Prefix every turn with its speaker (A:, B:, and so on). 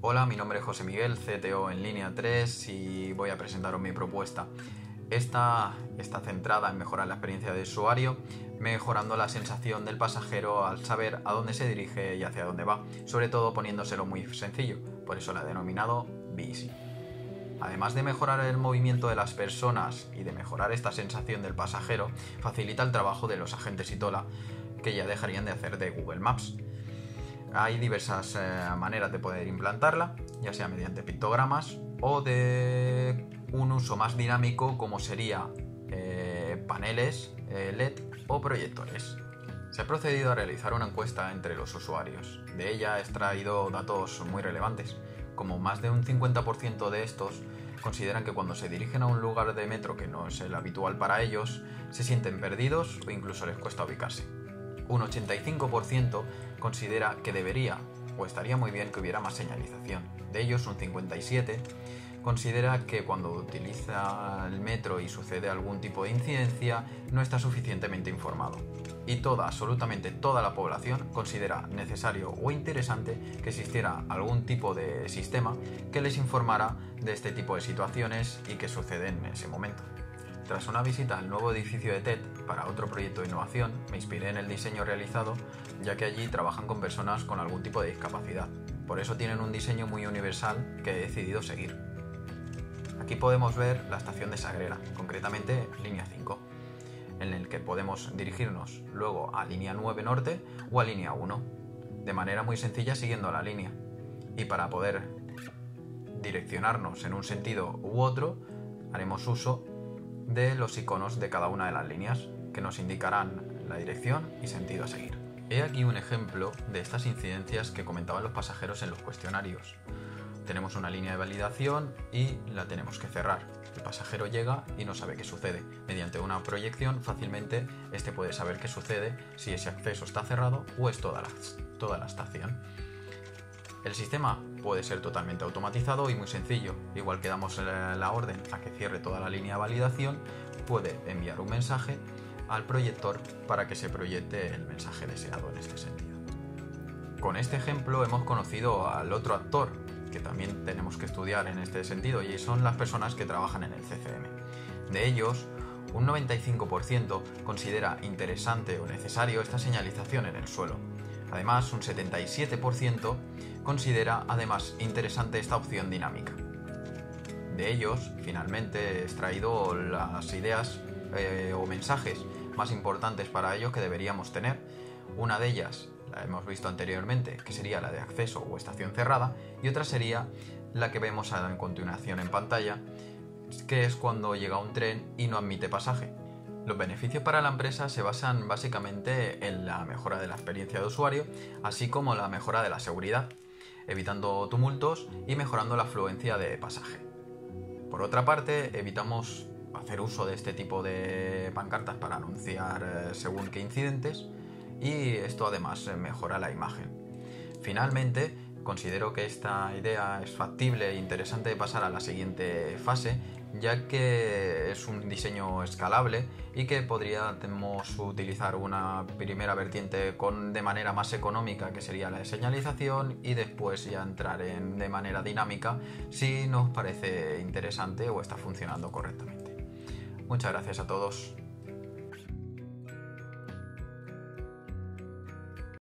A: Hola, mi nombre es José Miguel, CTO en línea 3 y voy a presentaros mi propuesta. Esta está centrada en mejorar la experiencia de usuario, mejorando la sensación del pasajero al saber a dónde se dirige y hacia dónde va, sobre todo poniéndoselo muy sencillo, por eso la he denominado Easy. Además de mejorar el movimiento de las personas y de mejorar esta sensación del pasajero, facilita el trabajo de los agentes ITOLA que ya dejarían de hacer de Google Maps. Hay diversas eh, maneras de poder implantarla, ya sea mediante pictogramas o de un uso más dinámico como sería eh, paneles eh, LED o proyectores. Se ha procedido a realizar una encuesta entre los usuarios. De ella he extraído datos muy relevantes, como más de un 50% de estos consideran que cuando se dirigen a un lugar de metro que no es el habitual para ellos, se sienten perdidos o incluso les cuesta ubicarse un 85% considera que debería o estaría muy bien que hubiera más señalización. De ellos, un 57% considera que cuando utiliza el metro y sucede algún tipo de incidencia no está suficientemente informado. Y toda, absolutamente toda la población considera necesario o interesante que existiera algún tipo de sistema que les informara de este tipo de situaciones y que suceden en ese momento. Tras una visita al nuevo edificio de TED para otro proyecto de innovación, me inspiré en el diseño realizado, ya que allí trabajan con personas con algún tipo de discapacidad. Por eso tienen un diseño muy universal que he decidido seguir. Aquí podemos ver la estación de Sagrera, concretamente línea 5, en el que podemos dirigirnos luego a línea 9 norte o a línea 1, de manera muy sencilla siguiendo la línea. Y para poder direccionarnos en un sentido u otro, haremos uso de los iconos de cada una de las líneas, que nos indicarán la dirección y sentido a seguir. He aquí un ejemplo de estas incidencias que comentaban los pasajeros en los cuestionarios. Tenemos una línea de validación y la tenemos que cerrar. El pasajero llega y no sabe qué sucede. Mediante una proyección fácilmente este puede saber qué sucede si ese acceso está cerrado o es toda la, toda la estación. El sistema puede ser totalmente automatizado y muy sencillo. Igual que damos la orden a que cierre toda la línea de validación, puede enviar un mensaje al proyector para que se proyecte el mensaje deseado en este sentido. Con este ejemplo hemos conocido al otro actor que también tenemos que estudiar en este sentido y son las personas que trabajan en el CCM. De ellos, un 95% considera interesante o necesario esta señalización en el suelo. Además, un 77% considera además interesante esta opción dinámica. De ellos, finalmente, he extraído las ideas eh, o mensajes más importantes para ello que deberíamos tener. Una de ellas la hemos visto anteriormente, que sería la de acceso o estación cerrada, y otra sería la que vemos a continuación en pantalla, que es cuando llega un tren y no admite pasaje. Los beneficios para la empresa se basan básicamente en la mejora de la experiencia de usuario, así como la mejora de la seguridad, evitando tumultos y mejorando la afluencia de pasaje. Por otra parte, evitamos hacer uso de este tipo de pancartas para anunciar eh, según qué incidentes y esto además eh, mejora la imagen. Finalmente, considero que esta idea es factible e interesante de pasar a la siguiente fase ya que es un diseño escalable y que podríamos utilizar una primera vertiente con, de manera más económica que sería la de señalización y después ya entrar en, de manera dinámica si nos parece interesante o está funcionando correctamente. Muchas gracias a todos.